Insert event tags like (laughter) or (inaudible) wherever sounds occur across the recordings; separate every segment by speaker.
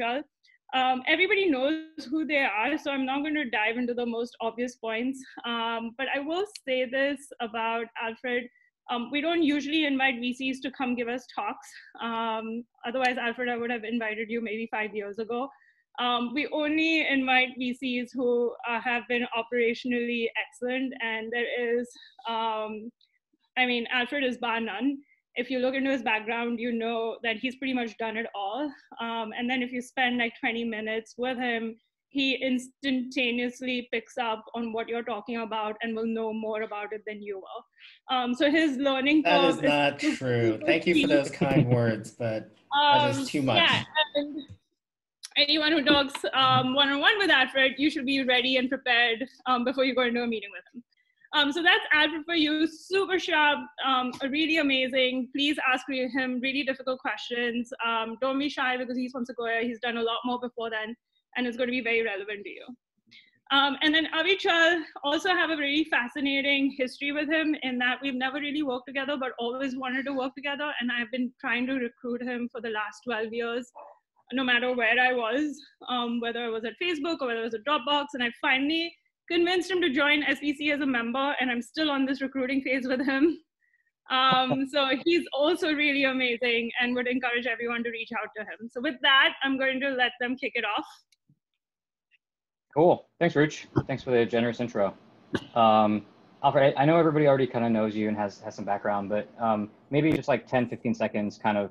Speaker 1: Avichal. Um, everybody knows who they are, so I'm not going to dive into the most obvious points. Um, but I will say this about Alfred. Um, we don't usually invite VCs to come give us talks. Um, otherwise, Alfred, I would have invited you maybe five years ago. Um, we only invite VCs who uh, have been operationally excellent, and there is, um, I mean, Alfred is bar none if you look into his background, you know that he's pretty much done it all. Um, and then if you spend like 20 minutes with him, he instantaneously picks up on what you're talking about and will know more about it than you will. Um, so his learning
Speaker 2: that curve is not is true. (laughs) Thank you for those kind words, but um, that is too much. Yeah,
Speaker 1: anyone who talks um, one-on-one with Alfred, you should be ready and prepared um, before you go into a meeting with him. Um, so that's Alfred for you, super sharp, um, really amazing. Please ask him really difficult questions. Um, don't be shy because he's from Sequoia. He's done a lot more before then, and it's going to be very relevant to you. Um, and then Avichal also have a really fascinating history with him in that we've never really worked together, but always wanted to work together. And I've been trying to recruit him for the last 12 years, no matter where I was, um, whether I was at Facebook or whether it was at Dropbox. And I finally convinced him to join SPC as a member, and I'm still on this recruiting phase with him. Um, (laughs) so he's also really amazing and would encourage everyone to reach out to him. So with that, I'm going to let them kick it off.
Speaker 3: Cool. Thanks, Ruch. Thanks for the generous intro. Um, Alfred, I know everybody already kind of knows you and has, has some background, but um, maybe just like 10, 15 seconds kind of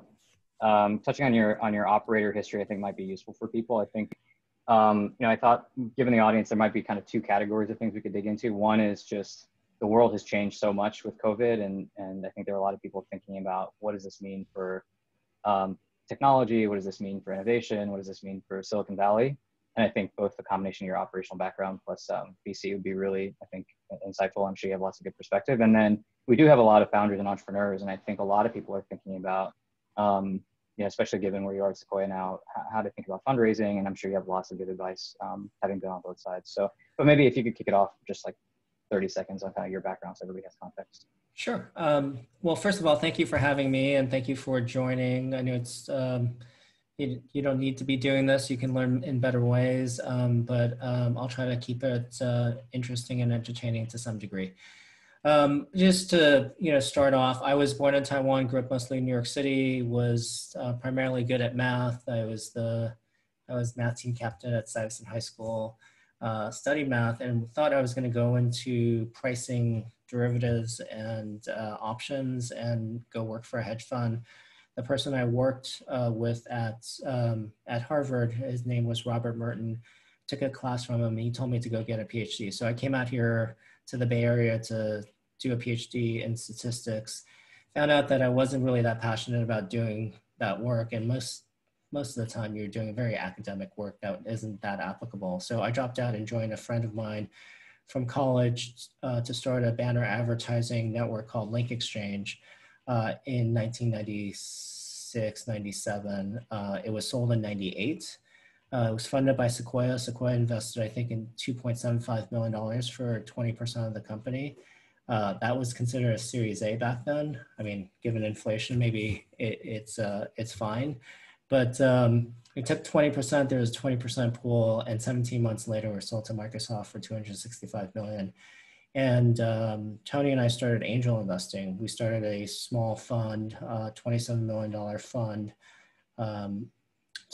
Speaker 3: um, touching on your on your operator history, I think might be useful for people. I think um, you know, I thought given the audience, there might be kind of two categories of things we could dig into. One is just the world has changed so much with COVID, and and I think there are a lot of people thinking about what does this mean for um, technology? What does this mean for innovation? What does this mean for Silicon Valley? And I think both the combination of your operational background plus um, VC would be really, I think, insightful. I'm sure you have lots of good perspective. And then we do have a lot of founders and entrepreneurs, and I think a lot of people are thinking about um, you know, especially given where you are at Sequoia now, how to think about fundraising. And I'm sure you have lots of good advice um, having been on both sides. So, but maybe if you could kick it off just like 30 seconds on kind of your background so everybody has context.
Speaker 2: Sure. Um, well, first of all, thank you for having me and thank you for joining. I know it's, um, you, you don't need to be doing this. You can learn in better ways, um, but um, I'll try to keep it uh, interesting and entertaining to some degree. Um, just to you know start off, I was born in Taiwan, grew up mostly in New York City. Was uh, primarily good at math. I was the I was math team captain at Stuyvesant High School. Uh, studied math and thought I was going to go into pricing derivatives and uh, options and go work for a hedge fund. The person I worked uh, with at um, at Harvard, his name was Robert Merton, took a class from him. And he told me to go get a PhD. So I came out here to the Bay Area to do a PhD in statistics. Found out that I wasn't really that passionate about doing that work, and most most of the time you're doing very academic work that isn't that applicable. So I dropped out and joined a friend of mine from college uh, to start a banner advertising network called Link Exchange uh, in 1996, 97. Uh, it was sold in 98. Uh, it was funded by Sequoia. Sequoia invested, I think, in $2.75 million for 20% of the company. Uh, that was considered a Series A back then. I mean, given inflation, maybe it, it's uh, it's fine. But um, we took 20%, there was 20% pool, and 17 months later, we're sold to Microsoft for 265 million. And um, Tony and I started angel investing. We started a small fund, uh, $27 million fund um,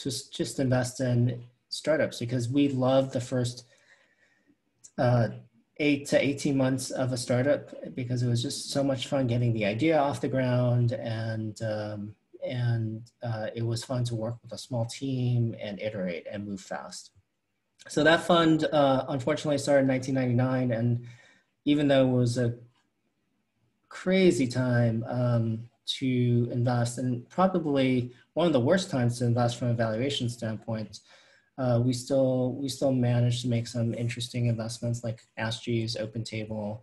Speaker 2: just just invest in startups because we love the first uh, eight to 18 months of a startup because it was just so much fun getting the idea off the ground and um, and uh, it was fun to work with a small team and iterate and move fast. So that fund uh, unfortunately started in 1999 and even though it was a crazy time um, to invest and probably one of the worst times to invest from a valuation standpoint. Uh, we still we still managed to make some interesting investments like Ask Jeeves, OpenTable,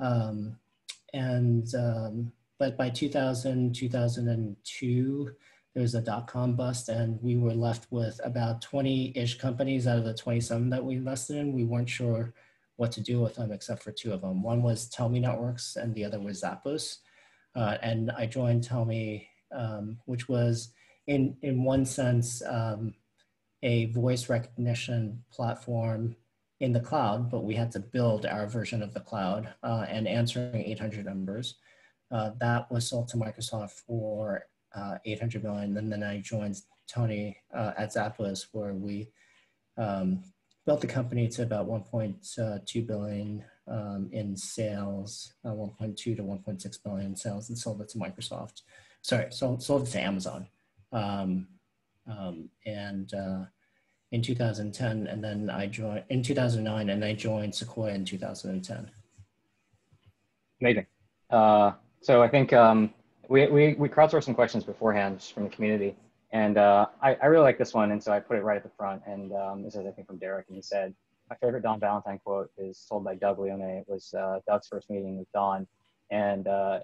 Speaker 2: um, and um, but by 2000 2002 there was a dot com bust and we were left with about 20-ish companies out of the 27 that we invested in. We weren't sure what to do with them except for two of them. One was Tellme Networks and the other was Zappos. Uh, and I joined Tellme, um, which was in, in one sense, um, a voice recognition platform in the cloud, but we had to build our version of the cloud uh, and answering 800 numbers. Uh, that was sold to Microsoft for uh, 800 million. And then I joined Tony uh, at Zappos, where we um, built the company to about 1.2 billion um, in sales, uh, 1.2 to 1.6 billion sales, and sold it to Microsoft. Sorry, sold, sold it to Amazon. Um, um and uh, in 2010, and then I joined in 2009, and I joined Sequoia in 2010.
Speaker 3: Amazing. Uh, so I think um, we, we, we crowdsourced some questions beforehand from the community. And uh, I, I really like this one. And so I put it right at the front. And um, this is, I think, from Derek. And he said, My favorite Don Valentine quote is told by Doug Leone. It was uh, Doug's first meeting with Don. And, uh,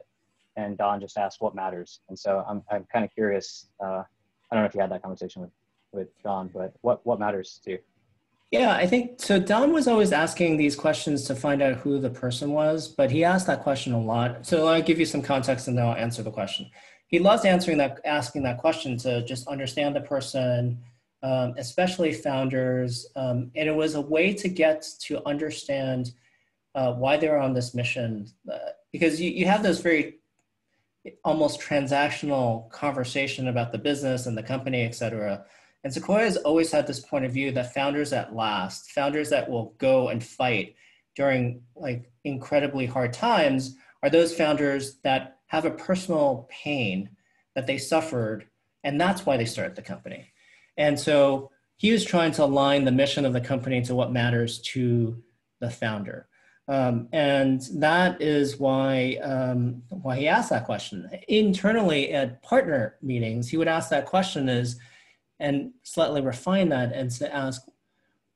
Speaker 3: and Don just asked, What matters? And so I'm, I'm kind of curious. Uh, I don't know if you had that conversation with, with Don, but what, what matters to you?
Speaker 2: Yeah, I think so. Don was always asking these questions to find out who the person was, but he asked that question a lot. So I'll give you some context and then I'll answer the question. He loves answering that, asking that question to just understand the person, um, especially founders. Um, and it was a way to get to understand uh, why they're on this mission. Uh, because you, you have those very almost transactional conversation about the business and the company, et cetera and Sequoia has always had this point of view that founders that last, founders that will go and fight during like incredibly hard times are those founders that have a personal pain that they suffered and that's why they started the company. And so he was trying to align the mission of the company to what matters to the founder. Um, and that is why um, why he asked that question. Internally at partner meetings, he would ask that question is, and slightly refine that and to ask,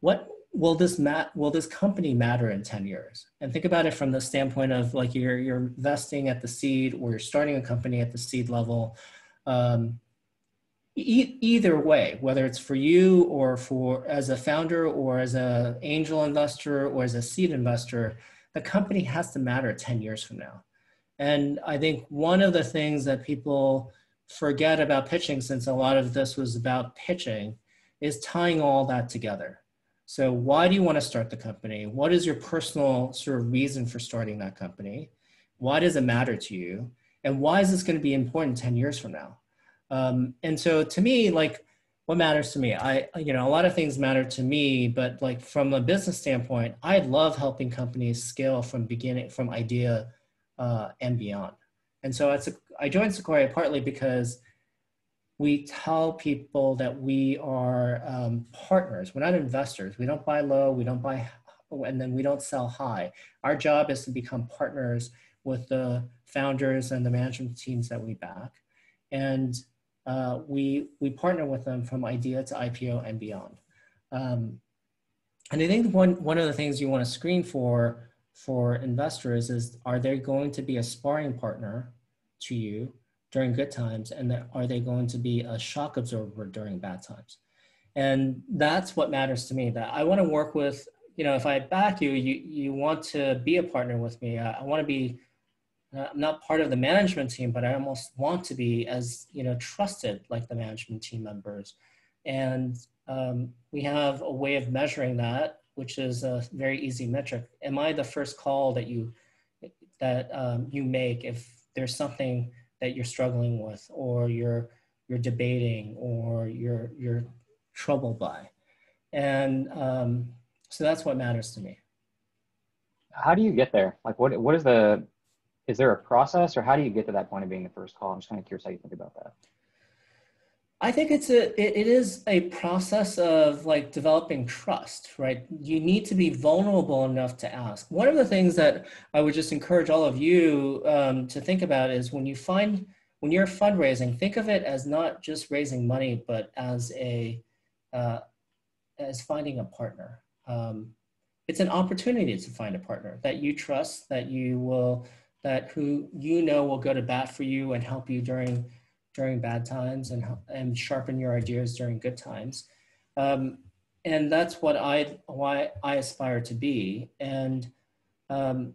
Speaker 2: what will this mat will this company matter in 10 years? And think about it from the standpoint of like you're you're investing at the seed or you're starting a company at the seed level. Um, e- either way, whether it's for you or for as a founder or as an angel investor or as a seed investor, the company has to matter 10 years from now. And I think one of the things that people forget about pitching since a lot of this was about pitching is tying all that together. So why do you want to start the company? What is your personal sort of reason for starting that company? Why does it matter to you? And why is this going to be important 10 years from now? Um, and so to me, like what matters to me, I, you know, a lot of things matter to me, but like from a business standpoint, I love helping companies scale from beginning, from idea uh, and beyond. And so it's a, I joined Sequoia partly because we tell people that we are um, partners. We're not investors. We don't buy low. We don't buy, and then we don't sell high. Our job is to become partners with the founders and the management teams that we back, and uh, we we partner with them from idea to IPO and beyond. Um, and I think one one of the things you want to screen for for investors is are they going to be a sparring partner to you during good times and are they going to be a shock absorber during bad times? And that's what matters to me that i want to work with you know if i back you you, you want to be a partner with me. I, I want to be uh, i'm not part of the management team but i almost want to be as you know trusted like the management team members. And um, we have a way of measuring that which is a very easy metric. Am i the first call that you that um, you make if there's something that you're struggling with or you're you're debating or you're you're troubled by. And um, so that's what matters to me.
Speaker 3: How do you get there? Like what what is the is there a process or how do you get to that point of being the first call? I'm just kind of curious how you think about that
Speaker 2: I think it's a it, it is a process of like developing trust, right? You need to be vulnerable enough to ask. One of the things that I would just encourage all of you um, to think about is when you find when you're fundraising, think of it as not just raising money, but as a uh, as finding a partner. Um, it's an opportunity to find a partner that you trust, that you will, that who you know will go to bat for you and help you during during bad times and, and sharpen your ideas during good times. Um, and that's what I, why I aspire to be. And um,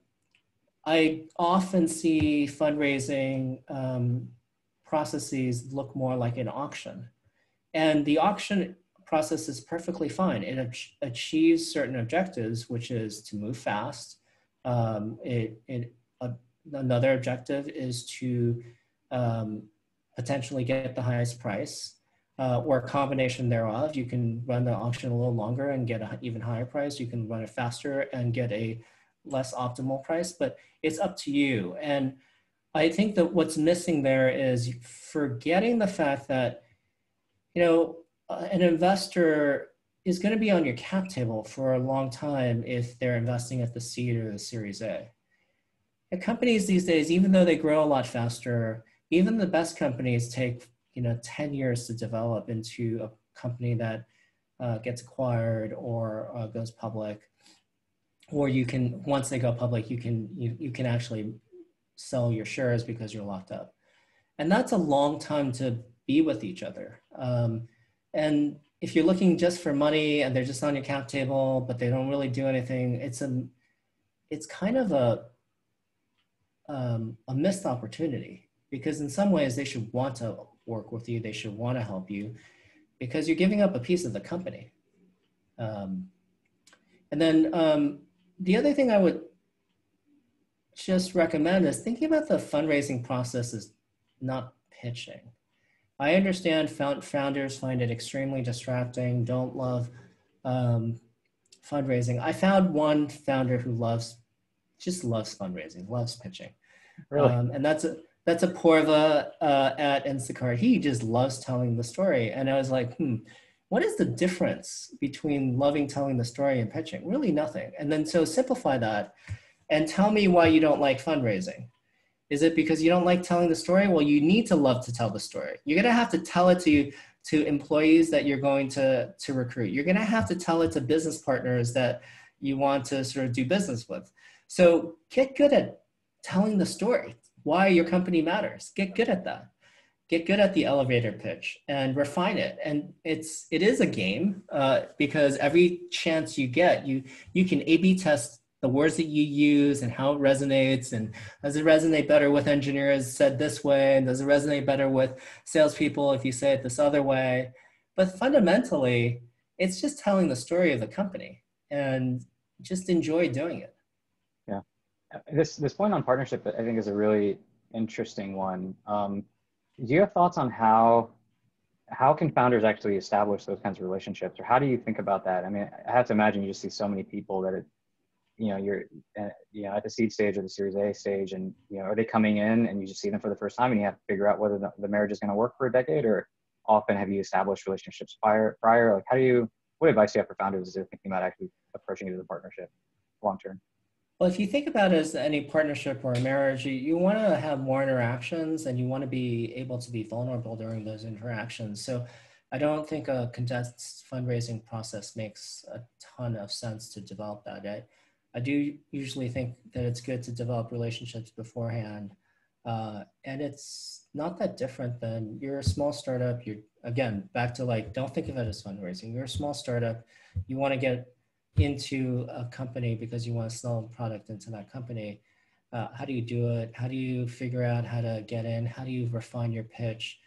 Speaker 2: I often see fundraising um, processes look more like an auction. And the auction process is perfectly fine. It ach- achieves certain objectives, which is to move fast. Um, it, it uh, another objective is to um, potentially get the highest price uh, or a combination thereof. You can run the auction a little longer and get an even higher price. You can run it faster and get a less optimal price, but it's up to you. And I think that what's missing there is forgetting the fact that, you know, uh, an investor is going to be on your cap table for a long time if they're investing at the seed or the Series A. Companies these days, even though they grow a lot faster, even the best companies take you know 10 years to develop into a company that uh, gets acquired or uh, goes public. Or you can once they go public you can you, you can actually sell your shares because you're locked up. And that's a long time to be with each other. Um, and if you're looking just for money and they're just on your cap table but they don't really do anything it's a it's kind of a um, a missed opportunity because in some ways they should want to work with you they should want to help you because you're giving up a piece of the company. Um, and then um, the other thing i would just recommend is thinking about the fundraising process as not pitching. I understand founders find it extremely distracting don't love um, fundraising. I found one founder who loves just loves fundraising loves pitching.
Speaker 3: Really?
Speaker 2: Um, and that's a that's Apoorva uh, at Instacart. He just loves telling the story. And I was like, hmm, what is the difference between loving telling the story and pitching? Really nothing. And then so simplify that and tell me why you don't like fundraising. Is it because you don't like telling the story? Well, you need to love to tell the story. You're gonna have to tell it to to employees that you're going to to recruit. You're gonna have to tell it to business partners that you want to sort of do business with. So get good at telling the story why your company matters. Get good at that. Get good at the elevator pitch and refine it. And it's it is a game uh, because every chance you get, you you can A/B test the words that you use and how it resonates and does it resonate better with engineers said this way and does it resonate better with salespeople if you say it this other way but fundamentally it's just telling the story of the company and just enjoy doing it
Speaker 3: this this point on partnership I think is a really interesting one. Um, do you have thoughts on how how can founders actually establish those kinds of relationships, or how do you think about that? I mean, I have to imagine you just see so many people that it, you know you're uh, you know at the seed stage or the Series A stage, and you know are they coming in and you just see them for the first time, and you have to figure out whether the, the marriage is going to work for a decade, or often have you established relationships prior prior? Like, how do you what advice do you have for founders as they're thinking about actually approaching it as a partnership long term?
Speaker 2: Well, if you think about it as any partnership or marriage, you, you want to have more interactions and you want to be able to be vulnerable during those interactions. So I don't think a condensed fundraising process makes a ton of sense to develop that. I, I do usually think that it's good to develop relationships beforehand. Uh, and it's not that different than you're a small startup. You're, again, back to like, don't think of it as fundraising. You're a small startup. You want to get into a company because you want to sell a product into that company. Uh, how do you do it? How do you figure out how to get in? How do you refine your pitch?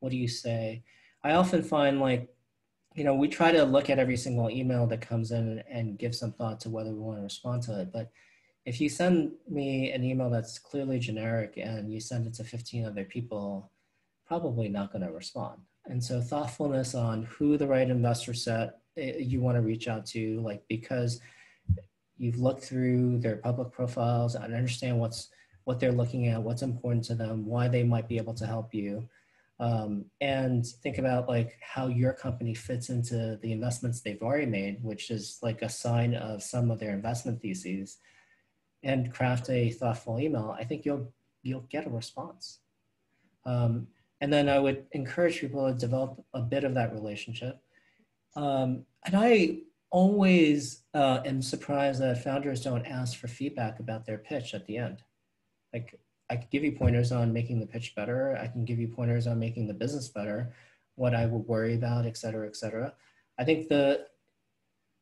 Speaker 2: What do you say? I often find like, you know, we try to look at every single email that comes in and give some thought to whether we want to respond to it. But if you send me an email that's clearly generic and you send it to 15 other people, probably not going to respond. And so thoughtfulness on who the right investor set you want to reach out to, like because you've looked through their public profiles and understand what's what they're looking at, what's important to them, why they might be able to help you, um, and think about like how your company fits into the investments they've already made, which is like a sign of some of their investment theses, and craft a thoughtful email. I think you'll you'll get a response. Um, and then I would encourage people to develop a bit of that relationship um, and I always uh, am surprised that founders don't ask for feedback about their pitch at the end. Like I could give you pointers on making the pitch better. I can give you pointers on making the business better, what I would worry about, et cetera, et cetera. I think the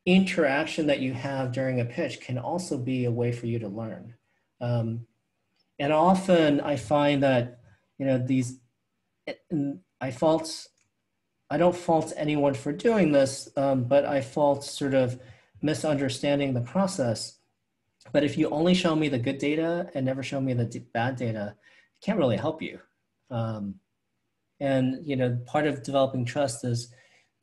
Speaker 2: interaction that you have during a pitch can also be a way for you to learn. Um, and often I find that, you know, these, I fault I don't fault anyone for doing this, um, but I fault sort of misunderstanding the process. But if you only show me the good data and never show me the d- bad data, it can't really help you. Um, and you know, part of developing trust is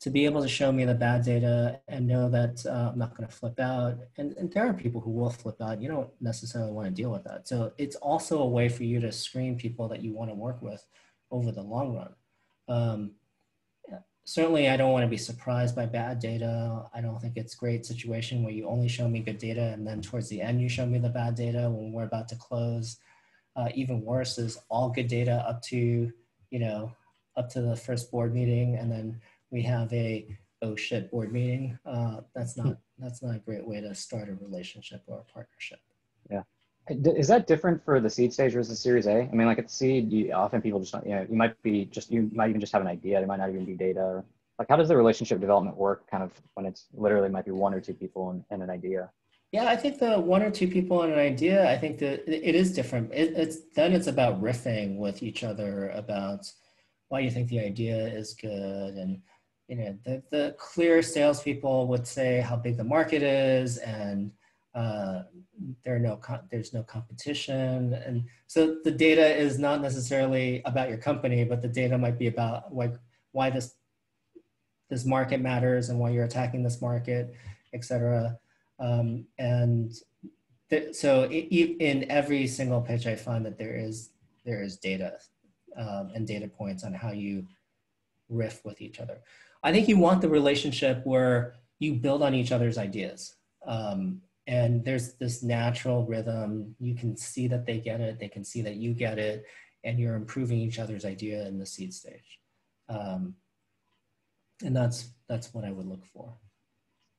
Speaker 2: to be able to show me the bad data and know that uh, I'm not going to flip out. And, and there are people who will flip out. You don't necessarily want to deal with that. So it's also a way for you to screen people that you want to work with over the long run. Um, certainly, I don't want to be surprised by bad data. I don't think it's a great situation where you only show me good data and then towards the end you show me the bad data when we're about to close. Uh, even worse is all good data up to, you know, up to the first board meeting and then we have a oh shit board meeting. Uh, that's not that's not a great way to start a relationship or a partnership.
Speaker 3: Is that different for the seed stage versus Series A? I mean, like at the seed, you, often people just, you know, you might be just, you might even just have an idea. It might not even be data. Like, how does the relationship development work kind of when it's literally might be one or two people and, and an idea?
Speaker 2: Yeah, I think the one or two people and an idea, I think that it is different. It, it's then it's about riffing with each other about why you think the idea is good and you know, the, the clear salespeople would say how big the market is and uh, there are no there's no competition. And so the data is not necessarily about your company but the data might be about like why this this market matters and why you're attacking this market etc um, and so it, in every single pitch i find that there is there is data um, and data points on how you riff with each other. I think you want the relationship where you build on each other's ideas. Um, and there's this natural rhythm. You can see that they get it, they can see that you get it, and you're improving each other's idea in the seed stage. Um, and that's that's what I would look for.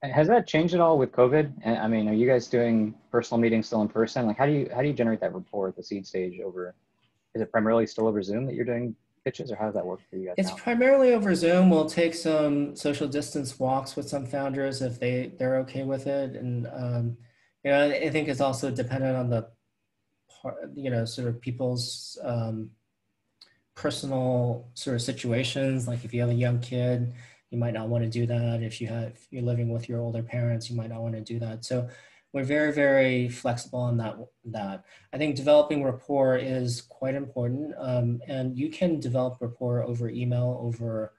Speaker 3: Has that changed at all with COVID? I mean, are you guys doing personal meetings still in person? Like, how do you how do you generate that rapport at the seed stage over? Is it primarily still over Zoom that you're doing pitches, or how does that work for you guys?
Speaker 2: It's
Speaker 3: now?
Speaker 2: primarily over Zoom. We'll take some social distance walks with some founders if they they're okay with it, and um, you know, I think it's also dependent on the you know, sort of people's um, personal sort of situations. Like if you have a young kid, you might not want to do that. If you have if you're living with your older parents, you might not want to do that. So we're very, very flexible on that. that. I think developing rapport is quite important. Um, and you can develop rapport over email, over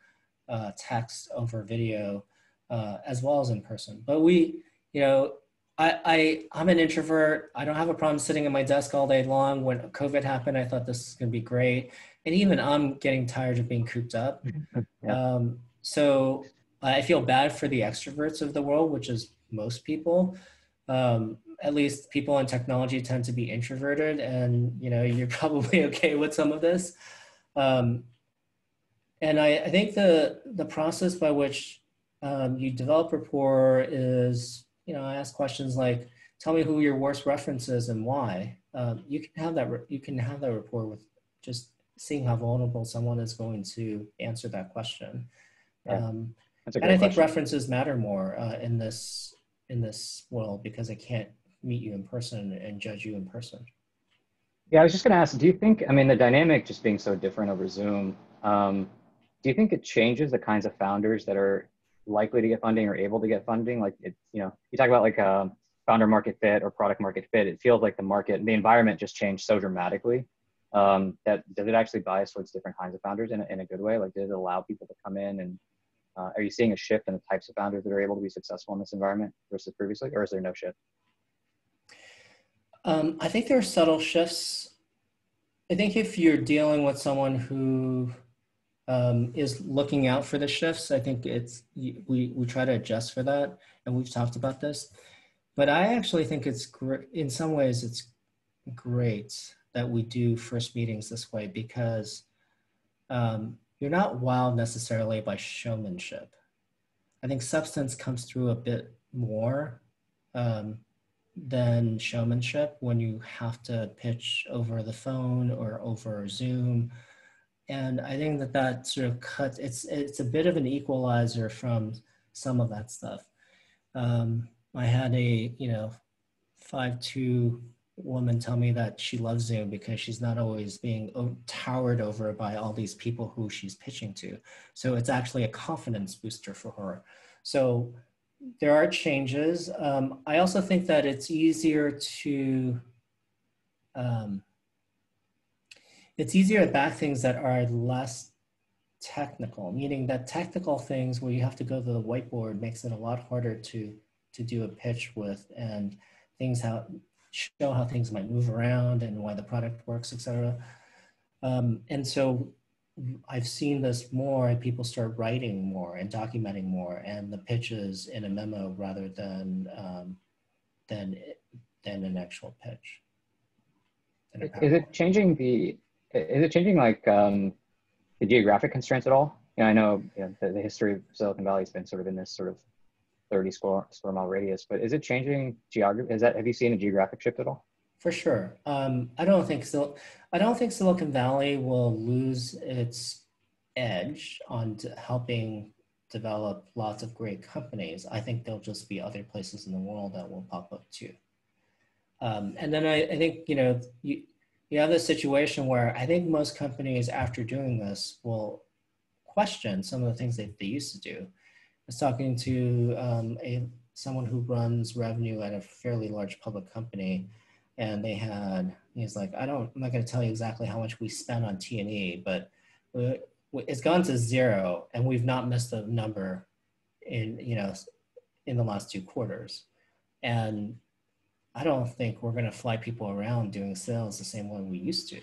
Speaker 2: uh, text, over video, uh, as well as in person. But we, you know, I, I, I'm an introvert. I don't have a problem sitting at my desk all day long. When COVID happened, I thought this is going to be great. And even I'm getting tired of being cooped up. (laughs) yeah. um, so I feel bad for the extroverts of the world, which is most people um, at least people in technology tend to be introverted and you know you're (laughs) probably okay with some of this um, and I, I, think the the process by which um, you develop rapport is you know i ask questions like tell me who your worst reference is and why um, you can have that you can have that rapport with just seeing how vulnerable someone is going to answer that question yeah. Um, and i think question. references matter more uh, in this in this world because I can't meet you in person and judge you in person.
Speaker 3: Yeah, I was just going to ask, do you think, I mean, the dynamic just being so different over Zoom, um, do you think it changes the kinds of founders that are likely to get funding or able to get funding? Like, it, you know, you talk about like a um, founder market fit or product market fit. It feels like the market, the environment just changed so dramatically um, that does it actually bias towards different kinds of founders in a, in a good way? Like, does it allow people to come in and uh, are you seeing a shift in the types of founders that are able to be successful in this environment versus previously, or is there no shift?
Speaker 2: Um, I think there are subtle shifts. I think if you're dealing with someone who um, is looking out for the shifts, I think it's we we try to adjust for that, and we've talked about this. But I actually think it's great. In some ways, it's great that we do first meetings this way because um, you're not wowed necessarily by showmanship. I think substance comes through a bit more um, than showmanship when you have to pitch over the phone or over Zoom. And I think that that sort of cuts, it's, it's a bit of an equalizer from some of that stuff. Um, I had a, you know, five two woman tell me that she loves Zoom because she's not always being towered over by all these people who she's pitching to. So it's actually a confidence booster for her. So there are changes. Um, I also think that it's easier to, um, it's easier to back things that are less technical, meaning that technical things where you have to go to the whiteboard makes it a lot harder to, to do a pitch with and things how, show how things might move around and why the product works, etc. Um, and so I've seen this more and people start writing more and documenting more and the pitches in a memo rather than um, than than an actual pitch.
Speaker 3: Is it changing the is it changing like um, the geographic constraints at all? You know, I know you know, the, the, history of Silicon Valley has been sort of in this sort of 30 square, square mile radius, but is it changing geography? Is that, have you seen a geographic shift at all?
Speaker 2: For sure. Um, I don't think so. I don't think Silicon Valley will lose its edge on helping develop lots of great companies. I think there'll just be other places in the world that will pop up too. Um, and then I, I, think, you know, you, you have this situation where I think most companies after doing this will question some of the things that they used to do. I was talking to um, a, someone who runs revenue at a fairly large public company and they had he's like i don't i'm not going to tell you exactly how much we spent on t&e but we, it's gone to zero and we've not missed a number in you know in the last two quarters and i don't think we're going to fly people around doing sales the same way we used to.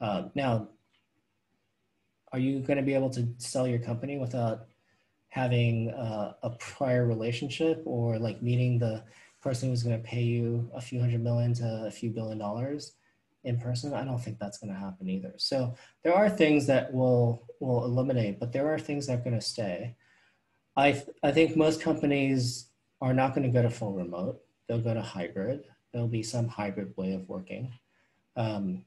Speaker 2: Uh, now are you going to be able to sell your company without having uh, a prior relationship or like meeting the person who's going to pay you a few hundred million to a few billion dollars in person? I don't think that's going to happen either. So there are things that will will eliminate but there are things that are going to stay. I th- i think most companies are not going to go to full remote they'll go to hybrid. There'll be some hybrid way of working. Um,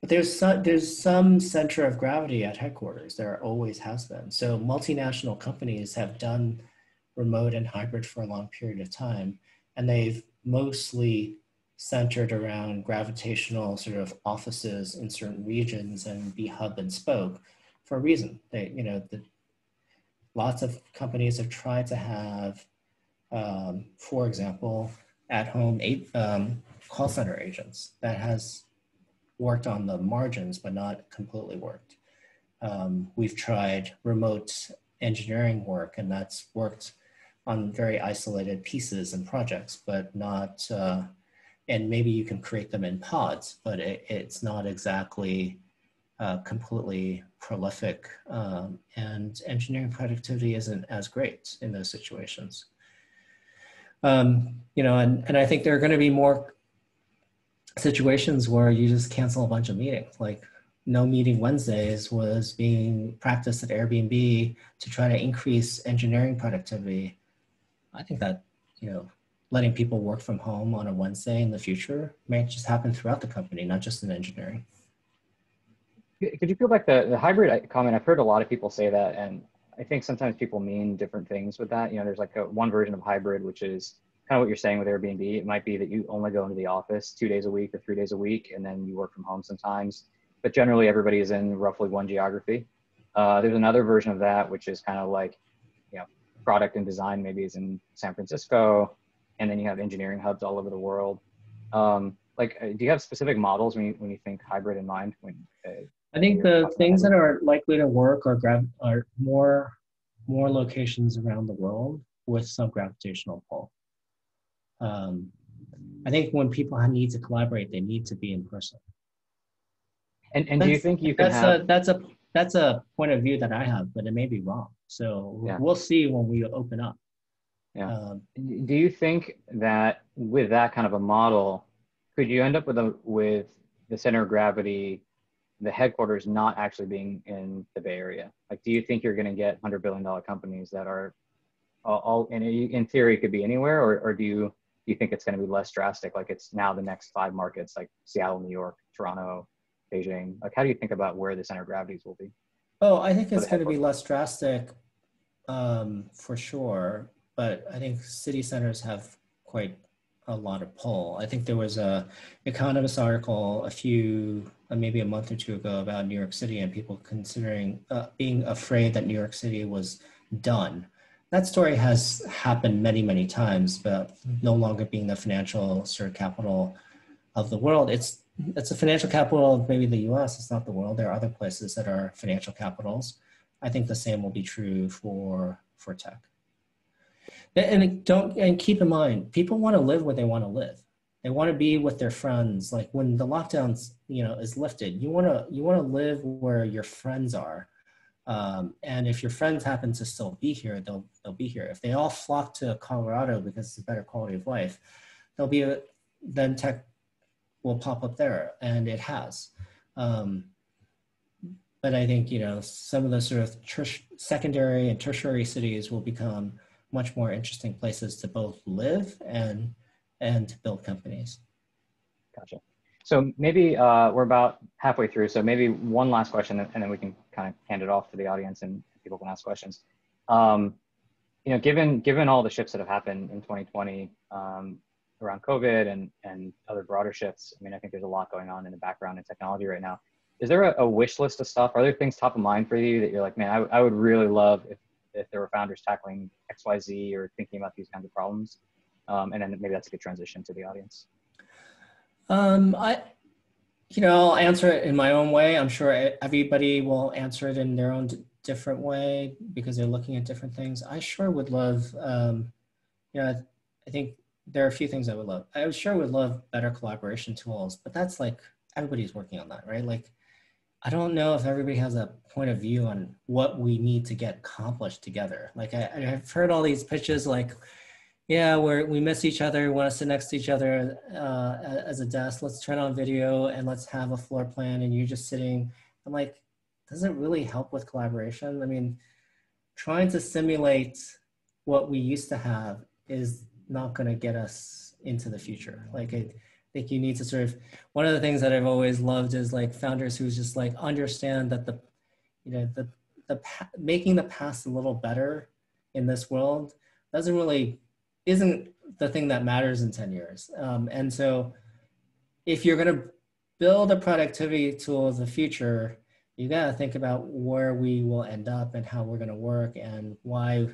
Speaker 2: but there's some, there's some center of gravity at headquarters. There always has been. So multinational companies have done remote and hybrid for a long period of time and they've mostly centered around gravitational sort of offices in certain regions and be hub and spoke for a reason. They, you know, the, lots of companies have tried to have, um, for example, at-home um, call center agents. That has worked on the margins, but not completely worked. Um, we've tried remote engineering work, and that's worked on very isolated pieces and projects, but not, uh, and maybe you can create them in pods, but it, it's not exactly uh, completely prolific. Um, and engineering productivity isn't as great in those situations. Um, you know, and, and I think there are going to be more situations where you just cancel a bunch of meetings. Like no meeting Wednesdays was being practiced at Airbnb to try to increase engineering productivity I think that, you know, letting people work from home on a Wednesday in the future may just happen throughout the company, not just in engineering.
Speaker 3: Could you feel like the, the hybrid comment? I've heard a lot of people say that, and I think sometimes people mean different things with that. You know, there's like a, one version of hybrid, which is kind of what you're saying with Airbnb. It might be that you only go into the office two days a week or three days a week, and then you work from home sometimes. But generally, everybody is in roughly one geography. Uh, there's another version of that, which is kind of like you know, product and design maybe is in San Francisco, and then you have engineering hubs all over the world. Um, like, uh, do you have specific models when you when you think hybrid in mind? When uh,
Speaker 2: I think the things that are likely to work are grav- are more more locations around the world with some gravitational pull. Um, I think when people need to collaborate, they need to be in person.
Speaker 3: And and do you think you can
Speaker 2: that's
Speaker 3: have...
Speaker 2: a that's a that's a point of view that I have, but it may be wrong. So yeah. we'll see when we open up.
Speaker 3: Yeah. Um, Do you think that with that kind of a model, could you end up with a with the center of gravity, the headquarters not actually being in the Bay Area? Like, do you think you're going to get hundred billion dollar companies that are all, in in theory could be anywhere, or or do you do you think it's going to be less drastic? Like it's now the next five markets, like Seattle, New York, Toronto, Beijing. Like, how do you think about where the center of gravities will be?
Speaker 2: Oh, I think it's going to be less drastic um, for sure. But I think city centers have quite a lot of pull. I think there was a Economist article a few, uh, maybe a month or two ago about New York City and people considering uh, being afraid that New York City was done. That story has happened many, many times, but no longer being the financial sort of capital of the world. It's it's a financial capital of maybe the U.S. It's not the world. There are other places that are financial capitals. I think the same will be true for for tech. And don't and keep in mind, people want to live where they want to live. They want to be with their friends. Like when the lockdowns, you know, is lifted, you want to you want to live where your friends are. Um, and if your friends happen to still be here, they'll they'll be here. If they all flock to Colorado because it's a better quality of life, there'll be a then tech will pop up there, and it has. Um, but I think you know some of the sort of ter- secondary and tertiary cities will become much more interesting places to both live and and build companies.
Speaker 3: Gotcha. So maybe uh, we're about halfway through. So maybe one last question, and then we can kind of hand it off to the audience, and people can ask questions. Um, you know, given given all the shifts that have happened in 2020 um, around COVID and and other broader shifts, I mean, I think there's a lot going on in the background in technology right now. Is there a, a wish list of stuff? Are there things top of mind for you that you're like, man, I, I would really love if if there were founders tackling X, Y, Z, or thinking about these kinds of problems? Um, and then maybe that's a good transition to the audience.
Speaker 2: Um, I, you know, I'll answer it in my own way. I'm sure everybody will answer it in their own different way because they're looking at different things. I sure would love, um, you know, I think there are a few things I would love. I sure would love better collaboration tools, but that's like everybody's working on that, right? Like I don't know if everybody has a point of view on what we need to get accomplished together. Like I, have heard all these pitches like, yeah, we we miss each other, we want to sit next to each other uh, as a desk. Let's turn on video and let's have a floor plan and you're just sitting. I'm like, does it really help with collaboration? I mean, trying to simulate what we used to have is not going to get us into the future. Like I think you need to sort of one of the things that I've always loved is like founders who just like understand that the you know the the making the past a little better in this world doesn't really isn't the thing that matters in 10 years um, and so if you're going to build a productivity tool of the future you got to think about where we will end up and how we're going to work and why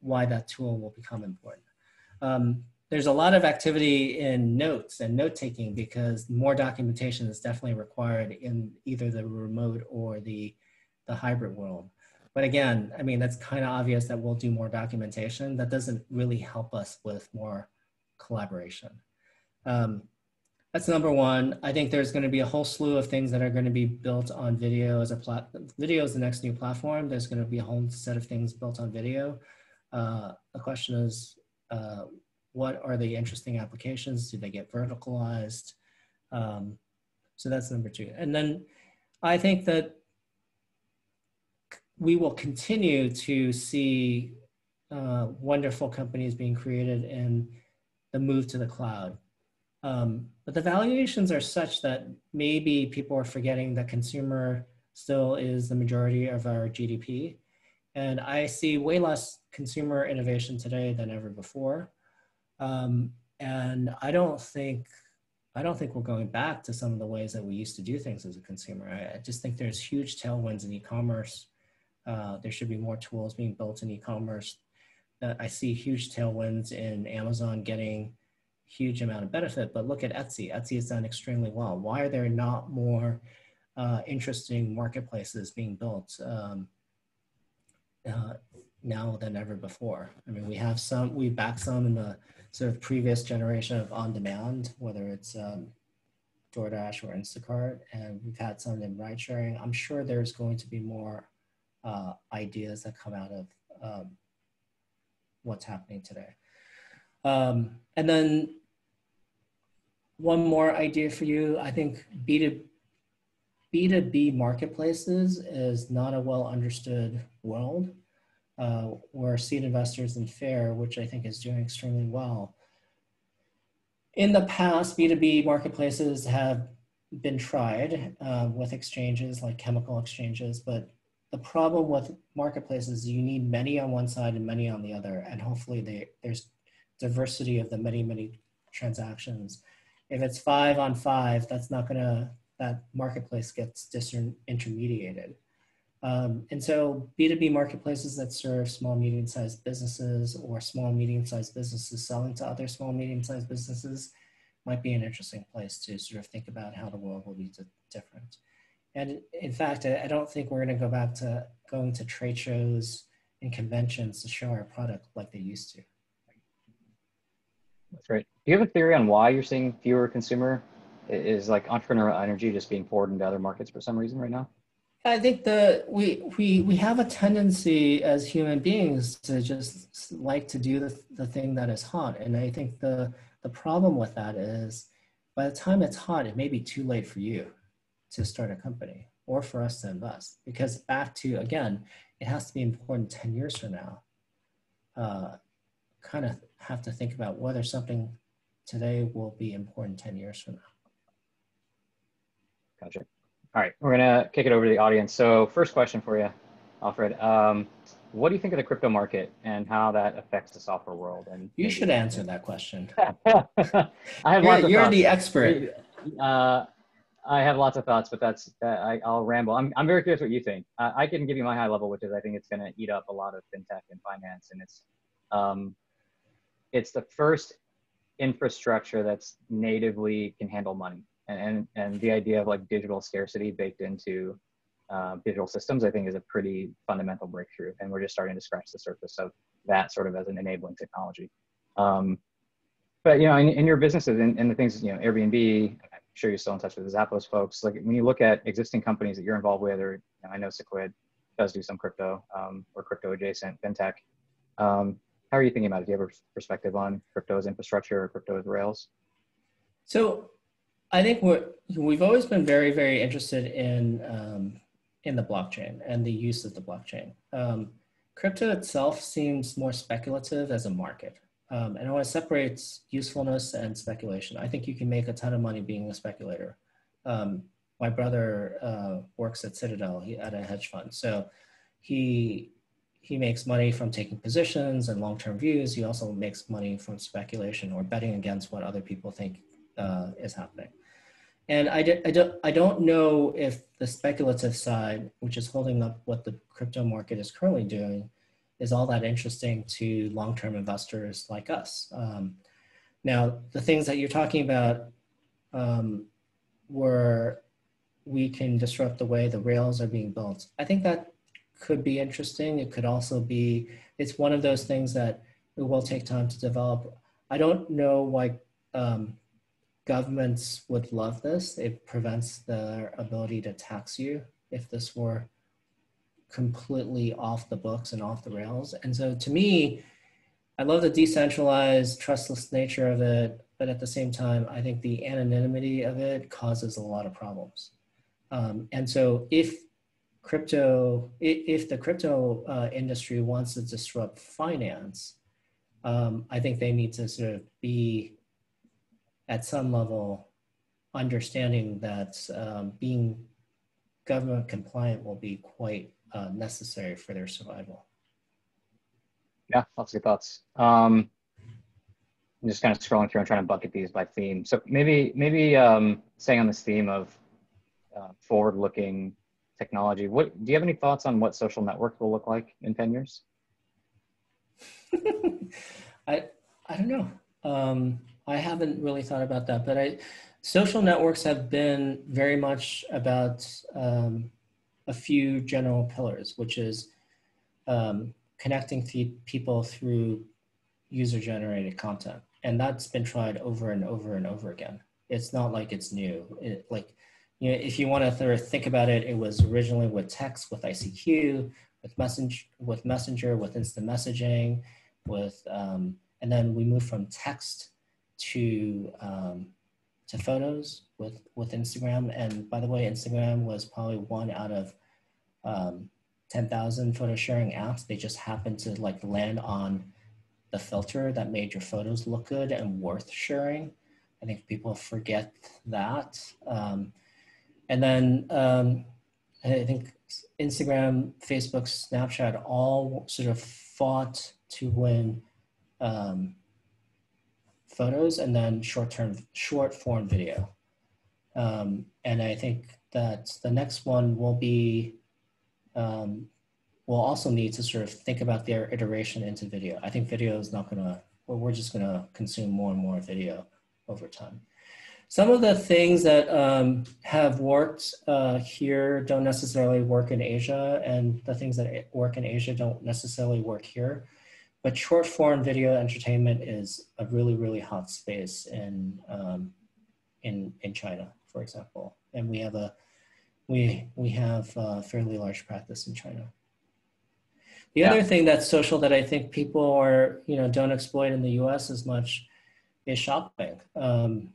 Speaker 2: why that tool will become important um, there's a lot of activity in notes and note taking because more documentation is definitely required in either the remote or the, the hybrid world. But again, I mean, that's kind of obvious that we'll do more documentation. That doesn't really help us with more collaboration. Um, that's number one. I think there's going to be a whole slew of things that are going to be built on video as a plat. Video is the next new platform. There's going to be a whole set of things built on video. Uh, the question is, uh, what are the interesting applications? Do they get verticalized? Um, so that's number two. And then I think that we will continue to see uh, wonderful companies being created and the move to the cloud. Um, but the valuations are such that maybe people are forgetting that consumer still is the majority of our GDP. And I see way less consumer innovation today than ever before. Um, and I don't think I don't think we're going back to some of the ways that we used to do things as a consumer. I, I just think there's huge tailwinds in e-commerce. Uh, there should be more tools being built in e-commerce. Uh, I see huge tailwinds in Amazon getting huge amount of benefit, but look at Etsy. Etsy has done extremely well. Why are there not more uh, interesting marketplaces being built? Um, uh, now than ever before. I mean, we have some, we back some in the sort of previous generation of on-demand, whether it's um, DoorDash or Instacart, and we've had some in ride sharing. I'm sure there's going to be more uh, ideas that come out of um, what's happening today. Um, and then one more idea for you, I think B2, B2B marketplaces is not a well understood world uh, were seed investors in Faire, which I think is doing extremely well. In the past, B2B marketplaces have been tried uh, with exchanges like chemical exchanges, but the problem with marketplaces is you need many on one side and many on the other, and hopefully they, there's diversity of the many, many transactions. If it's five on five, that's not gonna, that marketplace gets disintermediated. Um, and so B2B marketplaces that serve small, medium-sized businesses or small, medium-sized businesses selling to other small, medium-sized businesses might be an interesting place to sort of think about how the world will be different. And in fact, I, I don't think we're going to go back to going to trade shows and conventions to show our product like they used to.
Speaker 3: That's great. Do you have a theory on why you're seeing fewer consumer? Is like entrepreneurial energy just being poured into other markets for some reason right now?
Speaker 2: I think the we we we have a tendency as human beings to just like to do the, the thing that is hot. And I think the the problem with that is by the time it's hot, it may be too late for you to start a company or for us to invest. Because back to again, it has to be important 10 years from now. Uh, kind of have to think about whether something today will be important 10 years from now.
Speaker 3: Gotcha. All right, we're gonna kick it over to the audience. So first question for you, Alfred. Um, what do you think of the crypto market and how that affects the software world? And
Speaker 2: you should answer that question. (laughs)
Speaker 3: I have
Speaker 2: you're, you're the expert.
Speaker 3: Uh, I have lots of thoughts, but that's that I, will ramble. I'm, I'm very curious what you think. Uh, I can give you my high level, which is I think it's going to eat up a lot of fintech and finance, and it's um, it's the first infrastructure that's natively can handle money, and and, and the idea of like digital scarcity baked into uh, digital systems, I think, is a pretty fundamental breakthrough, and we're just starting to scratch the surface of that sort of as an enabling technology. Um, but you know, in, in your businesses and, and the things, you know, Airbnb, sure you're still in touch with the Zappos folks. Like when you look at existing companies that you're involved with, or you know, I know Sequoia does do some crypto um, or crypto adjacent fintech. Um, how are you thinking about it? Do you have a perspective on crypto as infrastructure or crypto as Rails?
Speaker 2: So I think we're, we've always been very, very interested in, um, in the blockchain and the use of the blockchain. Um, crypto itself seems more speculative as a market. Um, and I want to separate usefulness and speculation. I think you can make a ton of money being a speculator. Um, my brother uh, works at Citadel he, at a hedge fund. So he, he makes money from taking positions and long-term views. He also makes money from speculation or betting against what other people think uh, is happening. And I, I, don't, I don't know if the speculative side, which is holding up what the crypto market is currently doing, is all that interesting to long-term investors like us. Um, now, the things that you're talking about um, where we can disrupt the way the rails are being built. I think that could be interesting. It could also be, it's one of those things that it will take time to develop. I don't know why um, governments would love this. It prevents their ability to tax you if this were completely off the books and off the rails. And so to me, I love the decentralized, trustless nature of it, but at the same time, I think the anonymity of it causes a lot of problems. Um, and so if crypto, if the crypto uh, industry wants to disrupt finance, um, I think they need to sort of be at some level understanding that um, being government compliant will be quite uh, necessary for their survival.
Speaker 3: Yeah, lots of good thoughts. Um, I'm just kind of scrolling through and trying to bucket these by theme. So maybe maybe um, staying on this theme of uh, forward-looking technology. What do you have any thoughts on what social networks will look like in ten years? (laughs)
Speaker 2: I I don't know. Um, I haven't really thought about that, but I social networks have been very much about um, a few general pillars, which is um, connecting th- people through user generated content. And that's been tried over and over and over again. It's not like it's new. It, like, you know, if you want to th- think about it, it was originally with text, with ICQ, with messenger, with messenger, with instant messaging, with, um, and then we moved from text to um, to photos with with Instagram. And by the way, Instagram was probably one out of um, 10,000 photo sharing apps. They just happened to like land on the filter that made your photos look good and worth sharing. I think people forget that. Um, and then um, I think Instagram, Facebook, Snapchat all sort of fought to win um, photos and then short term, short form video. Um, and I think that the next one will be, um, we'll also need to sort of think about their iteration into video. I think video is not gonna, well, we're just gonna consume more and more video over time. Some of the things that um, have worked uh, here don't necessarily work in Asia, and the things that work in Asia don't necessarily work here. But short form video entertainment is a really, really hot space in, um, in, in China, for example. And we have a, we, we have a fairly large practice in China. The yeah. other thing that's social that I think people are, you know, don't exploit in the US as much is shopping. Um,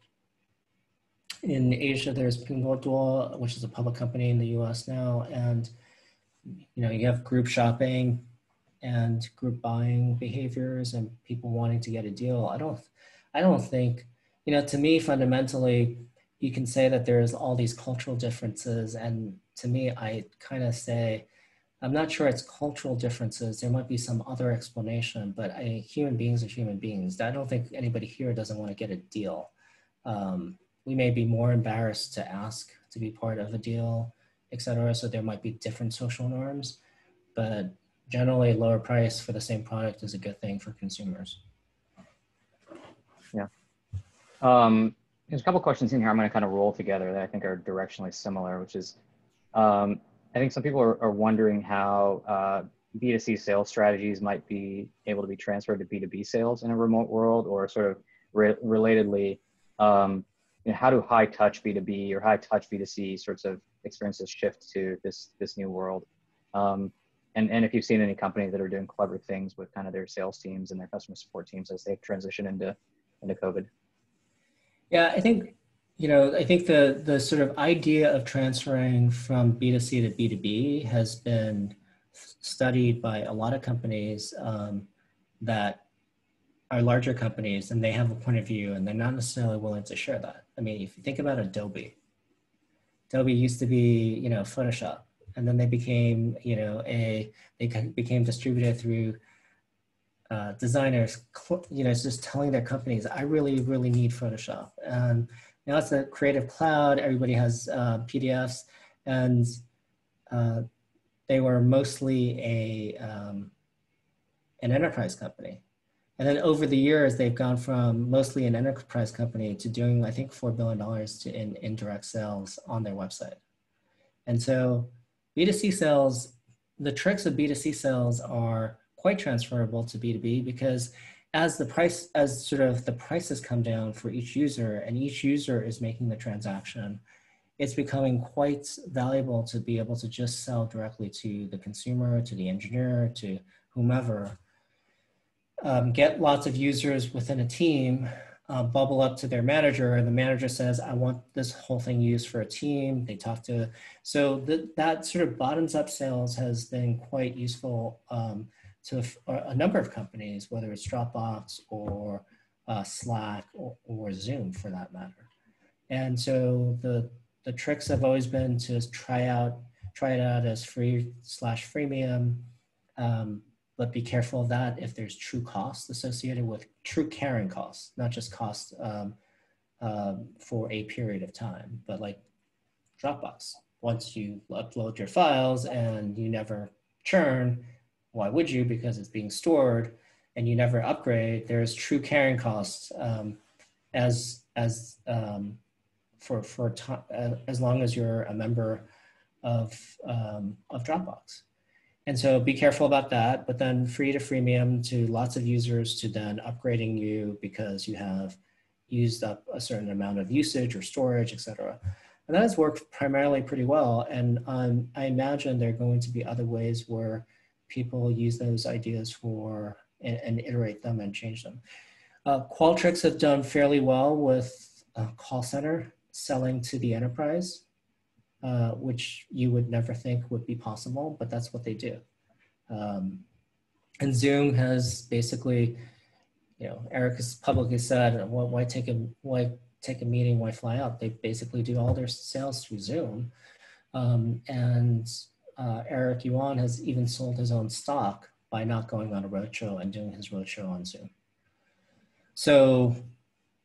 Speaker 2: in Asia, there's Pinduoduo, which is a public company in the U.S. now, and you know you have group shopping and group buying behaviors and people wanting to get a deal. I don't, I don't think, you know, to me fundamentally, you can say that there's all these cultural differences, and to me, I kind of say. I'm not sure it's cultural differences. There might be some other explanation, but I, human beings are human beings. I don't think anybody here doesn't want to get a deal. Um, we may be more embarrassed to ask to be part of a deal, et cetera. So there might be different social norms, but generally lower price for the same product is a good thing for consumers.
Speaker 3: Yeah. Um, there's a couple questions in here I'm going to kind of roll together that I think are directionally similar, which is um, I think some people are, are wondering how uh, B2C sales strategies might be able to be transferred to B2B sales in a remote world or sort of re- relatedly, um, you know, how do high touch B2B or high touch B2C sorts of experiences shift to this this new world? Um, and, and if you've seen any companies that are doing clever things with kind of their sales teams and their customer support teams as they've transitioned into into COVID.
Speaker 2: Yeah, I think you know I think the the sort of idea of transferring from B2C to B2B has been studied by a lot of companies um, that are larger companies and they have a point of view and they're not necessarily willing to share that. I mean, if you think about Adobe, Adobe used to be, you know, Photoshop, and then they became, you know, a they became distributed through uh, designers, you know, just telling their companies, I really, really need Photoshop. And now it's a creative cloud. Everybody has uh, PDFs, and uh, they were mostly a um, an enterprise company. And then over the years, they've gone from mostly an enterprise company to doing, I think, $4 billion to in indirect sales on their website. And so B2C sales, the tricks of B2C sales are quite transferable to B2B because as the price, as sort of the prices come down for each user and each user is making the transaction, it's becoming quite valuable to be able to just sell directly to the consumer, to the engineer, to whomever, um, get lots of users within a team, uh, bubble up to their manager, and the manager says, I want this whole thing used for a team. They talk to, so the, that sort of bottoms up sales has been quite useful um, to a, a, number of companies, whether it's Dropbox or uh, Slack or, or Zoom for that matter. And so the, the tricks have always been to try out, try it out as free slash freemium, um, but be careful of that if there's true costs associated with true carrying costs, not just costs um, um, for a period of time, but like Dropbox. Once you upload your files and you never churn, why would you? Because it's being stored and you never upgrade, there's true carrying costs um, as, as um, for, for to- as long as you're a member of, um, of Dropbox. And so be careful about that, but then free to freemium to lots of users to then upgrading you because you have used up a certain amount of usage or storage, et cetera. And that has worked primarily pretty well. And um, I imagine there are going to be other ways where people use those ideas for and, and iterate them and change them. Uh, Qualtrics have done fairly well with call center selling to the enterprise. Uh, which you would never think would be possible, but that's what they do. Um, and Zoom has basically, you know, Eric has publicly said, why, why take a why take a meeting, why fly out? They basically do all their sales through Zoom. Um, and uh, Eric Yuan has even sold his own stock by not going on a roadshow and doing his roadshow on Zoom. So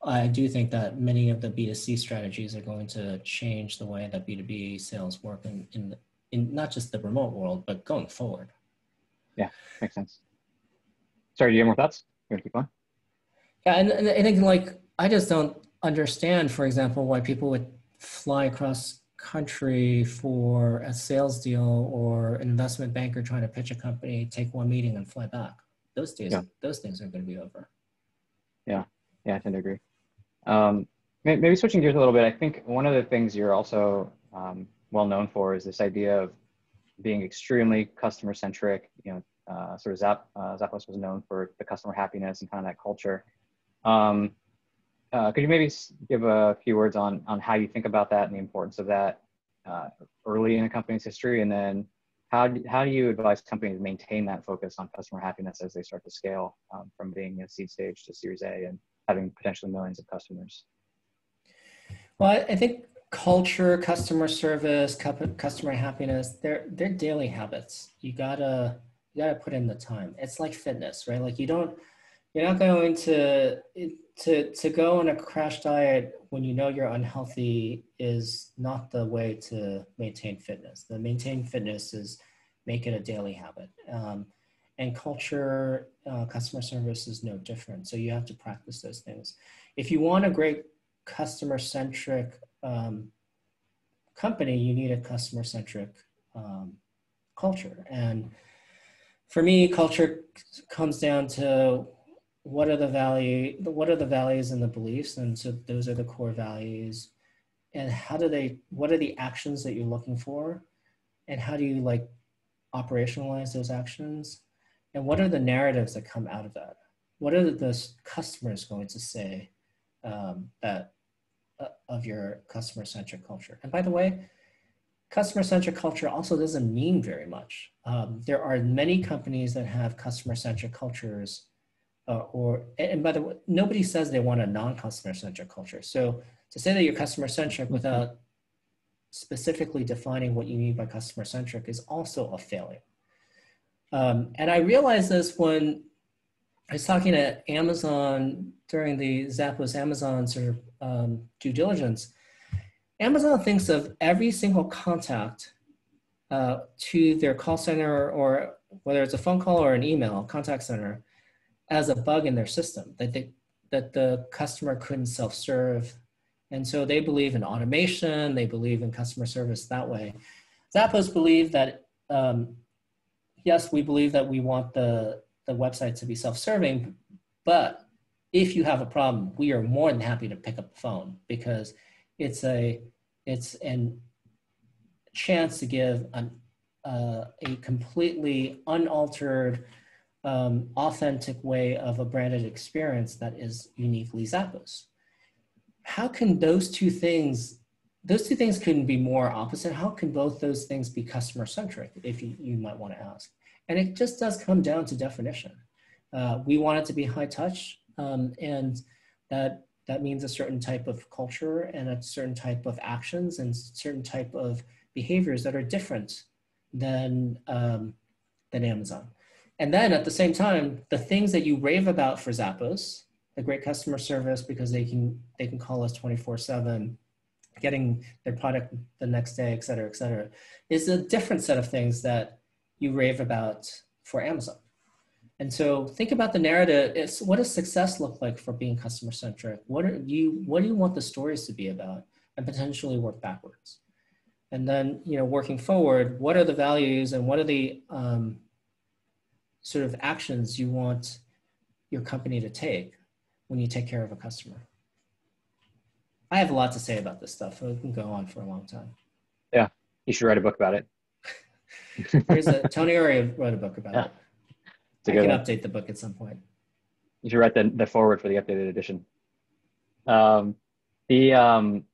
Speaker 2: I do think that many of the B2C strategies are going to change the way that B2B sales work in, in, in not just the remote world, but going forward.
Speaker 3: Yeah, makes sense. Sorry, do you have more thoughts? You want to keep going?
Speaker 2: Yeah, and, and I think like, I just don't understand, for example, why people would fly across country for a sales deal or an investment banker trying to pitch a company, take one meeting and fly back. Those days, yeah. those things are going to be over.
Speaker 3: Yeah, yeah, I tend to agree. Um, maybe switching gears a little bit, I think one of the things you're also um, well known for is this idea of being extremely customer centric. You know, uh, sort of Zap, uh, Zappos was known for the customer happiness and kind of that culture. Um, uh, could you maybe give a few words on on how you think about that and the importance of that uh, early in a company's history, and then how do, how do you advise companies to maintain that focus on customer happiness as they start to scale um, from being a seed stage to Series A and having potentially millions of customers?
Speaker 2: Well, I think culture, customer service, customer happiness, they're they're daily habits. You gotta you gotta put in the time. It's like fitness, right? Like you don't you're not going to to to go on a crash diet when you know you're unhealthy is not the way to maintain fitness. The maintain fitness is make it a daily habit. Um, and culture, uh, customer service is no different. So you have to practice those things. If you want a great customer centric um, company, you need a customer centric um, culture. And for me, culture comes down to what are the value, what are the values and the beliefs, and so those are the core values. And how do they? What are the actions that you're looking for, and how do you like operationalize those actions? And what are the narratives that come out of that? What are the customers going to say um, that uh, of your customer centric culture? And by the way, customer centric culture also doesn't mean very much. Um, there are many companies that have customer centric cultures, uh, or and by the way, nobody says they want a non customer centric culture. So to say that you're customer centric without specifically defining what you mean by customer centric is also a failure. Um, and I realized this when I was talking to Amazon during the Zappos Amazon sort of um, due diligence. Amazon thinks of every single contact uh, to their call center or whether it's a phone call or an email contact center as a bug in their system that they, that the customer couldn't self-serve. And so they believe in automation, they believe in customer service that way. Zappos believe that um, yes, we believe that we want the, the website to be self-serving, but if you have a problem, we are more than happy to pick up the phone because it's a it's an chance to give an, uh, a completely unaltered, um, authentic way of a branded experience that is uniquely Zappos. How can those two things those two things couldn't be more opposite. How can both those things be customer centric, if you, you might want to ask? And it just does come down to definition. Uh, we want it to be high touch, um, and that that means a certain type of culture and a certain type of actions and certain type of behaviors that are different than um, than Amazon. And then at the same time, the things that you rave about for Zappos, the great customer service because they can they can call us 24 7 getting their product the next day, et cetera, et cetera, is a different set of things that you rave about for Amazon. And so think about the narrative. It's what does success look like for being customer centric? What you what do you want the stories to be about? And potentially work backwards. And then, you know, working forward, what are the values and what are the um, sort of actions you want your company to take when you take care of a customer? I have a lot to say about this stuff. It can go on for a long time.
Speaker 3: Yeah, you should write a book about it. (laughs)
Speaker 2: There's a Tony Hsieh wrote a book about yeah. it. I can one. update the book at some point.
Speaker 3: You should write the, the forward for the updated edition. Um, the um,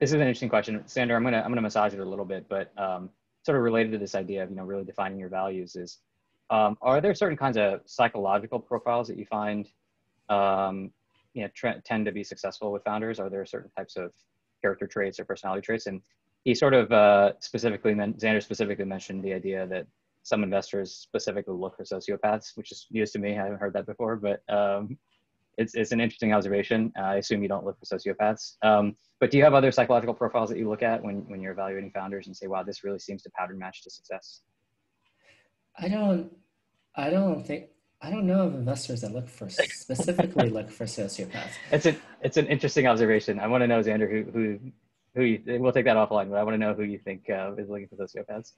Speaker 3: this is an interesting question, Xander. I'm gonna I'm gonna massage it a little bit, but um, sort of related to this idea of you know really defining your values is um, are there certain kinds of psychological profiles that you find um, you know tend to be successful with founders? Are there certain types of character traits or personality traits? And he sort of uh, specifically, Xander specifically mentioned the idea that some investors specifically look for sociopaths, which is news to me. I haven't heard that before, but um, it's, it's an interesting observation. Uh, I assume you don't look for sociopaths. Um, but do you have other psychological profiles that you look at when, when you're evaluating founders and say, wow, this really seems to pattern match to success?
Speaker 2: I don't, I don't think, I don't know of investors that look for specifically (laughs) look for sociopaths.
Speaker 3: It's an, it's an interesting observation. I want to know, Xander, who, who, who you, we'll take that offline, but I want to know who you think uh, is looking for sociopaths.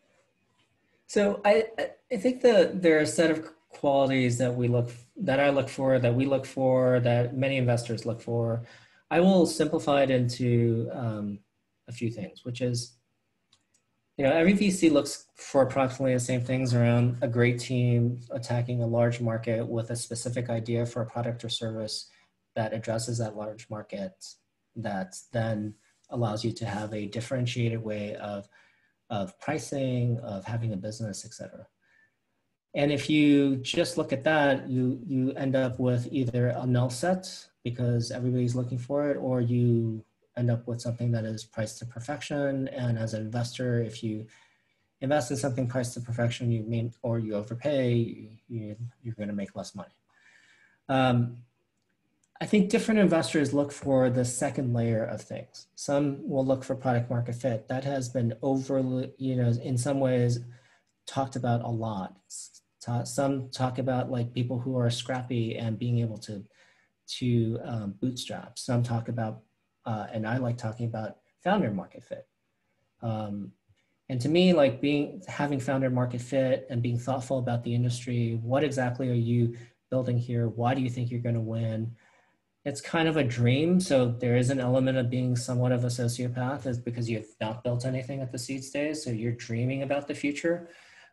Speaker 2: So I, I think that there are a set of qualities that we look that I look for, that we look for, that many investors look for. I will simplify it into um, a few things, which is, you know, every VC looks for approximately the same things around a great team attacking a large market with a specific idea for a product or service that addresses that large market that then allows you to have a differentiated way of, of pricing, of having a business, et cetera. And if you just look at that, you, you end up with either a null set because everybody's looking for it, or you end up with something that is priced to perfection. And as an investor, if you invest in something priced to perfection, you mean, or you overpay, you, you're going to make less money. Um, I think different investors look for the second layer of things. Some will look for product market fit. That has been overly, you know, in some ways talked about a lot. Some talk about like people who are scrappy and being able to to um, bootstrap. Some talk about, uh, and I like talking about founder market fit. Um, and to me, like being having founder market fit and being thoughtful about the industry. What exactly are you building here? Why do you think you're going to win? It's kind of a dream. So there is an element of being somewhat of a sociopath, is because you've not built anything at the seed stage. So you're dreaming about the future.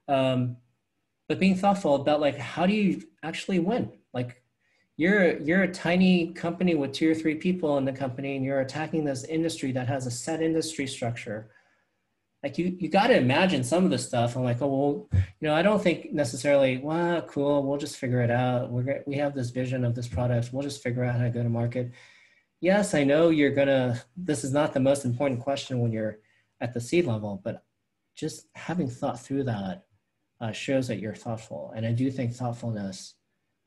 Speaker 2: Um, but being thoughtful about like how do you actually win like you're you're a tiny company with two or three people in the company and you're attacking this industry that has a set industry structure like you you got to imagine some of the stuff i'm like oh well you know i don't think necessarily wow cool we'll just figure it out we're we have this vision of this product we'll just figure out how to go to market yes i know you're gonna this is not the most important question when you're at the seed level but just having thought through that uh, shows that you're thoughtful. And I do think thoughtfulness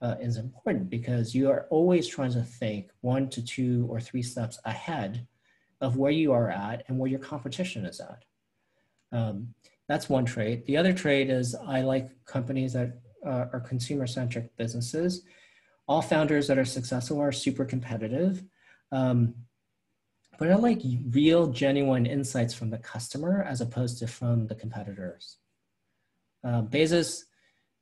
Speaker 2: uh, is important because you are always trying to think one to two or three steps ahead of where you are at and where your competition is at. Um, that's one trait. The other trait is I like companies that uh, are consumer centric businesses. All founders that are successful are super competitive. Um, but I like real, genuine insights from the customer as opposed to from the competitors. Uh, Bezos,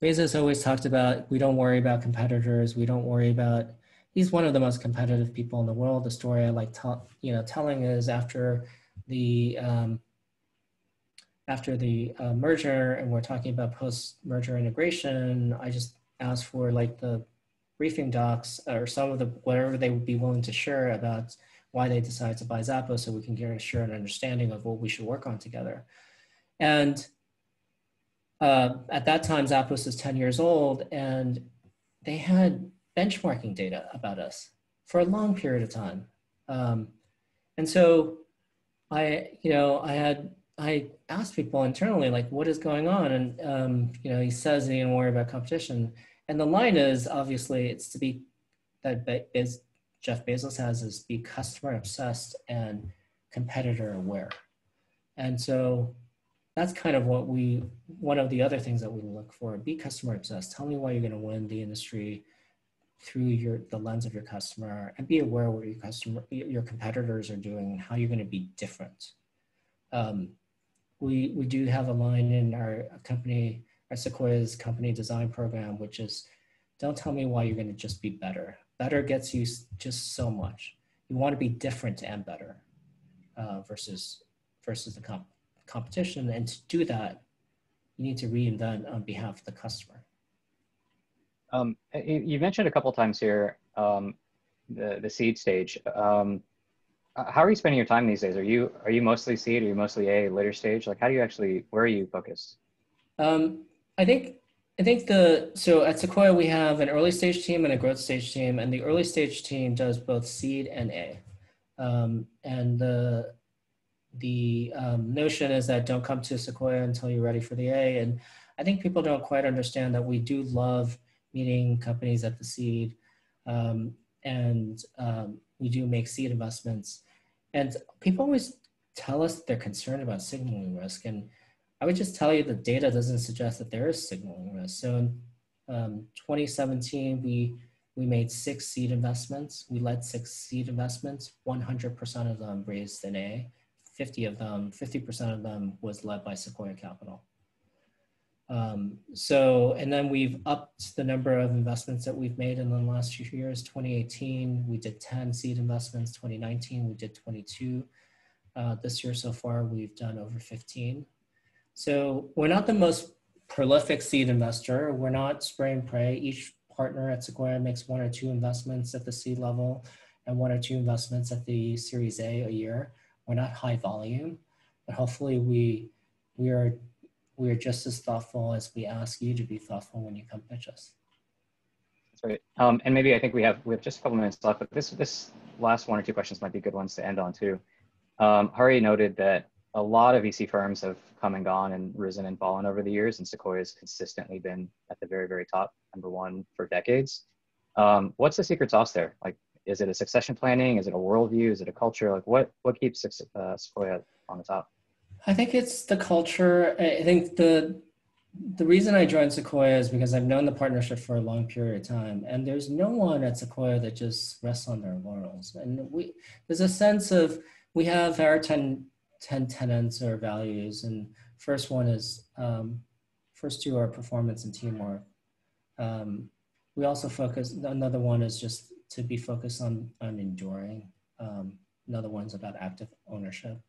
Speaker 2: Bezos always talked about we don't worry about competitors. We don't worry about. He's one of the most competitive people in the world. The story I like, you know, telling is after the um, after the uh, merger, and we're talking about post-merger integration. I just asked for like the briefing docs or some of the whatever they would be willing to share about why they decided to buy Zappos, so we can get a shared understanding of what we should work on together. And uh, at that time, Zappos was 10 years old, and they had benchmarking data about us for a long period of time. Um, and so I, you know, I had, I asked people internally, like, what is going on? And, um, you know, he says he didn't worry about competition. And the line is obviously it's to be, that Jeff Bezos has is be customer obsessed and competitor aware. And so that's kind of what we one of the other things that we look for be customer obsessed tell me why you're going to win the industry through your the lens of your customer and be aware what your customer your competitors are doing and how you're going to be different um, we we do have a line in our company our sequoia's company design program which is don't tell me why you're going to just be better better gets you just so much you want to be different and better uh, versus versus the comp competition. And to do that, you need to reinvent on behalf of the customer.
Speaker 3: Um, you mentioned a couple times here um, the the seed stage. Um, how are you spending your time these days? Are you are you mostly seed? Are you mostly a later stage? Like, how do you actually? Where are you focused?
Speaker 2: Um, I think I think the so at Sequoia we have an early stage team and a growth stage team, and the early stage team does both seed and A. Um, and the the um, notion is that don't come to Sequoia until you're ready for the A. And I think people don't quite understand that we do love meeting companies at the seed. Um, and um, we do make seed investments. And people always tell us they're concerned about signaling risk. And I would just tell you the data doesn't suggest that there is signaling risk. So in um, 2017, we, we made six seed investments. We led six seed investments. 100% of them raised an A. 50 of them, 50% of them was led by Sequoia Capital. Um, so, and then we've upped the number of investments that we've made in the last few years. 2018, we did 10 seed investments. 2019, we did 22. Uh, this year so far, we've done over 15. So we're not the most prolific seed investor. We're not spray and pray. Each partner at Sequoia makes one or two investments at the seed level and one or two investments at the Series A a year. We're not high volume, but hopefully we we are we are just as thoughtful as we ask you to be thoughtful when you come pitch us.
Speaker 3: That's right. Um, and maybe I think we have we have just a couple minutes left, but this this last one or two questions might be good ones to end on too. Um, Hari noted that a lot of VC firms have come and gone and risen and fallen over the years, and Sequoia has consistently been at the very very top, number one for decades. Um, what's the secret sauce there? Like, is it a succession planning? Is it a worldview? Is it a culture? Like, what what keeps uh, Sequoia on the top?
Speaker 2: I think it's the culture. I think the the reason I joined Sequoia is because I've known the partnership for a long period of time, and there's no one at Sequoia that just rests on their laurels. And we there's a sense of we have our 10, 10 tenants or values, and first one is um, first two are performance and teamwork. Um, we also focus. Another one is just to be focused on on enduring. Um, another one's about active ownership.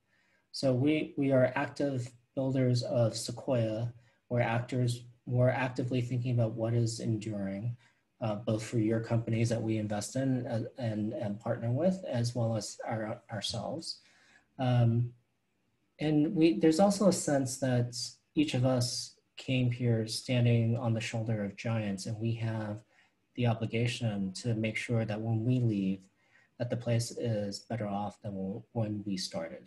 Speaker 2: So we, we are active builders of Sequoia. We're actors, we're actively thinking about what is enduring, uh, both for your companies that we invest in and, and, and partner with, as well as our, ourselves. Um, and we, there's also a sense that each of us came here standing on the shoulder of giants and we have the obligation to make sure that when we leave, that the place is better off than when we started.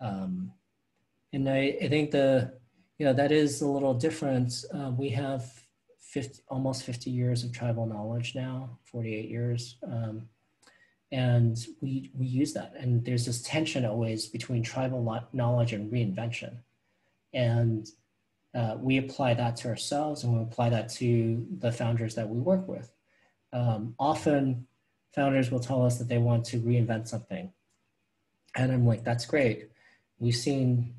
Speaker 2: Um, and I, I think the, you know, that is a little different. Uh, we have 50, almost 50 years of tribal knowledge now, 48 years. Um, and we, we use that. And there's this tension always between tribal knowledge and reinvention. And uh, we apply that to ourselves and we apply that to the founders that we work with. Um, often founders will tell us that they want to reinvent something. And I'm like, that's great. We've seen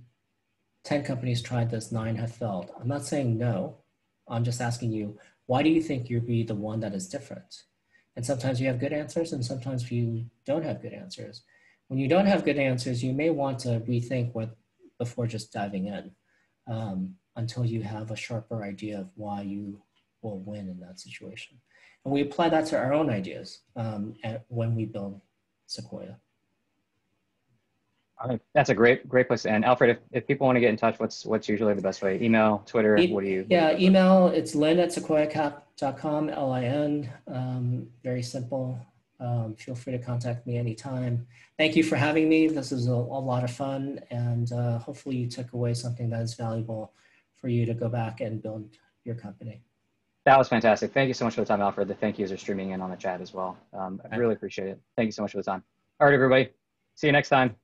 Speaker 2: 10 companies tried this, nine have failed. I'm not saying no. I'm just asking you, why do you think you'll be the one that is different? And sometimes you have good answers and sometimes you don't have good answers. When you don't have good answers, you may want to rethink what before just diving in um, until you have a sharper idea of why you will win in that situation. And we apply that to our own ideas um, when we build Sequoia.
Speaker 3: That's a great, great place to end. Alfred, if, if people want to get in touch, what's what's usually the best way? Email, Twitter, e- what do you?
Speaker 2: Yeah, email, it's lin at sequoiacap.com, L-I-N, um, very simple. Um, feel free to contact me anytime. Thank you for having me. This is a, a lot of fun and uh, hopefully you took away something that is valuable for you to go back and build your company.
Speaker 3: That was fantastic. Thank you so much for the time, Alfred. The thank yous are streaming in on the chat as well. Um, I really appreciate it. Thank you so much for the time. All right, everybody. See you next time.